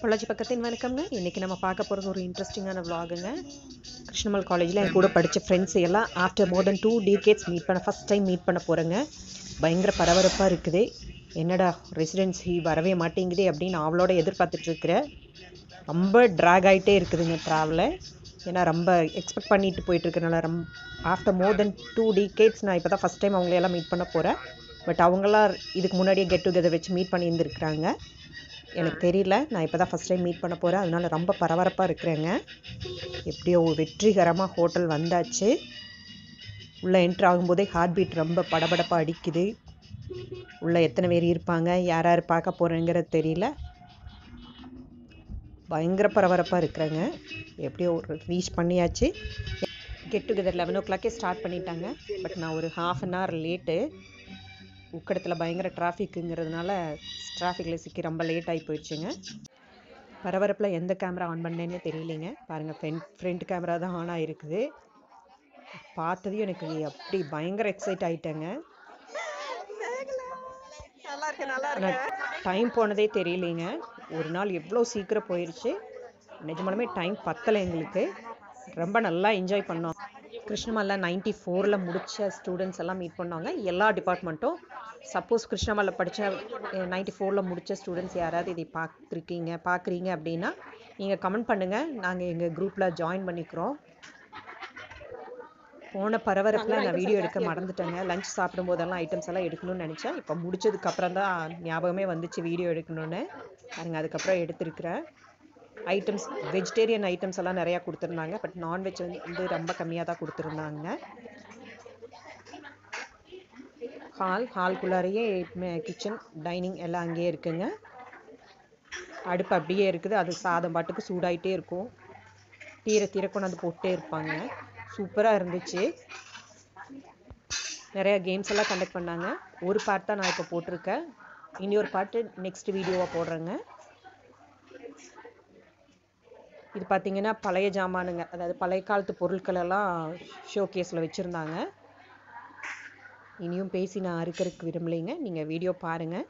பொள்ளாச்சி பக்கத்தின் வணக்கம்ங்க. இன்றைக்கி நம்ம பார்க்க போகிறது ஒரு இன்ட்ரெஸ்டிங்கான vlogங்க. கிருஷ்ணமல் காலேஜில் என் கூட படித்த ஃப்ரெண்ட்ஸ் எல்லாம் after more than two decades meet பண்ண ஃபஸ்ட் டைம் மீட் பண்ண போகிறேங்க பயங்கர பரபரப்பாக இருக்குது. என்னடா ரெசிடென்சி வரவே மாட்டேங்குதே அப்படின்னு அவளோட எதிர்பார்த்துட்ருக்கிறேன் ரொம்ப ட்ராக் ஆகிட்டே இருக்குதுங்க ட்ராவலை ஏன்னா ரொம்ப எக்ஸ்பெக்ட் பண்ணிட்டு போயிட்டுருக்கனால ரொம்ப after more than two decades நான் இப்போ தான் ஃபஸ்ட் டைம் அவங்களையெல்லாம் மீட் பண்ண போகிறேன் பட் அவங்களாம் இதுக்கு முன்னாடியே கெட் டுகெதர் வச்சு மீட் பண்ணியிருந்துருக்குறாங்க. எனக்கு தெரியல. நான் இப்போ தான் ஃபஸ்ட் டைம் மீட் பண்ண போகிறேன் அதனால ரொம்ப பரபரப்பாக இருக்கிறேங்க. எப்படியோ வெற்றிகரமாக ஹோட்டல் வந்தாச்சு. உள்ளே என்ட்ரு ஆகும்போதே ஹார்ட் பீட் ரொம்ப படபடப்பாக அடிக்குது. உள்ளே எத்தனை பேர் இருப்பாங்க? யார் யார் பார்க்க போகிறேங்கிறது தெரியல. பயங்கர பரபரப்பாக இருக்கிறேங்க. எப்படியோ ஒரு ரீச் பண்ணியாச்சு. கெட் டுகெதர் லெவன் ஓ கிளாக்கே ஸ்டார்ட் பண்ணிட்டாங்க. பட் நான் ஒரு ஹாஃப் அன் ஹவர் லேட்டு உக்கடத்தில் பயங்கர டிராஃபிக்குங்கிறதுனால டிராஃபிக்கில் சிக்கி ரொம்ப லேட் ஆகி போயிடுச்சுங்க. பரபரப்பில் எந்த கேமரா ஆன் பண்ணேன்னே தெரியலைங்க. பாருங்கள் ஃப்ரண்ட் ஃப்ரண்ட் கேமரா தான் ஆன் ஆகிருக்குது பார்த்ததையும் எனக்கு அப்படி பயங்கர எக்ஸைட் ஆகிட்டேங்க டைம் போனதே தெரியலைங்க. ஒரு நாள் எவ்வளோ சீக்கிரம் போயிடுச்சு நிஜமாலுமே டைம் பத்தலை எங்களுக்கு. ரொம்ப நல்லா என்ஜாய் பண்ணோம். கிருஷ்ணமல்ல நைன்டி ஃபோரில் முடித்த ஸ்டூடெண்ட்ஸ் எல்லாம் மீட் பண்ணாங்க. எல்லா டிபார்ட்மெண்ட்டும் சப்போஸ் கிருஷ்ணமல்ல படித்த நைன்டி ஃபோரில் முடித்த ஸ்டூடெண்ட்ஸ் யாராவது இதை பார்த்துருக்கீங்க பார்க்குறீங்க அப்படின்னா நீங்கள் கமெண்ட் பண்ணுங்கள் நாங்கள் எங்கள் குரூப்பில் ஜாயின் பண்ணிக்கிறோம். போன பரபரப்பில் நான் வீடியோ எடுக்க மறந்துட்டேங்க. லஞ்ச் சாப்பிடும் போதெல்லாம் ஐட்டம்ஸ் எல்லாம் எடுக்கணும்னு நினச்சேன். இப்போ முடிச்சதுக்கப்புறம் தான் ஞாபகமே வந்துச்சு வீடியோ எடுக்கணும்னு. பாருங்க அதுக்கப்புறம் எடுத்திருக்கிறேன். ஐட்டம்ஸ் வெஜிடேரியன் ஐட்டம்ஸ் எல்லாம் நிறையா கொடுத்துருந்தாங்க. பட் நான்வெஜ் வந்து ரொம்ப கம்மியாக தான் கொடுத்துருந்தாங்க. ஹால் ஹால்குள்ளாரையே கிச்சன் டைனிங் எல்லாம் அங்கேயே இருக்குங்க. அடுப்பு அப்படியே இருக்குது. அது சாதம் பாட்டுக்கு சூடாயிட்டே இருக்கும். தீர தீர கொண்டாந்து போட்டே இருப்பாங்க. சூப்பராக இருந்துச்சு. நிறையா கேம்ஸ் எல்லாம் கண்டக்ட் பண்ணாங்க. ஒரு பார்ட் தான் நான் இப்போ போட்டிருக்கேன். இனி ஒரு பார்ட்டு நெக்ஸ்ட் வீடியோவாக போடுறேங்க. இது பார்த்தீங்கன்னா பழைய ஜாமானுங்க. அதாவது பழைய காலத்து பொருட்கள் எல்லாம் ஷோ கேஸில் வச்சுருந்தாங்க. இனியும் பேசி நான் அறுக்கிறதுக்கு விரும்பலைங்க. நீங்கள் வீடியோ பாருங்கள்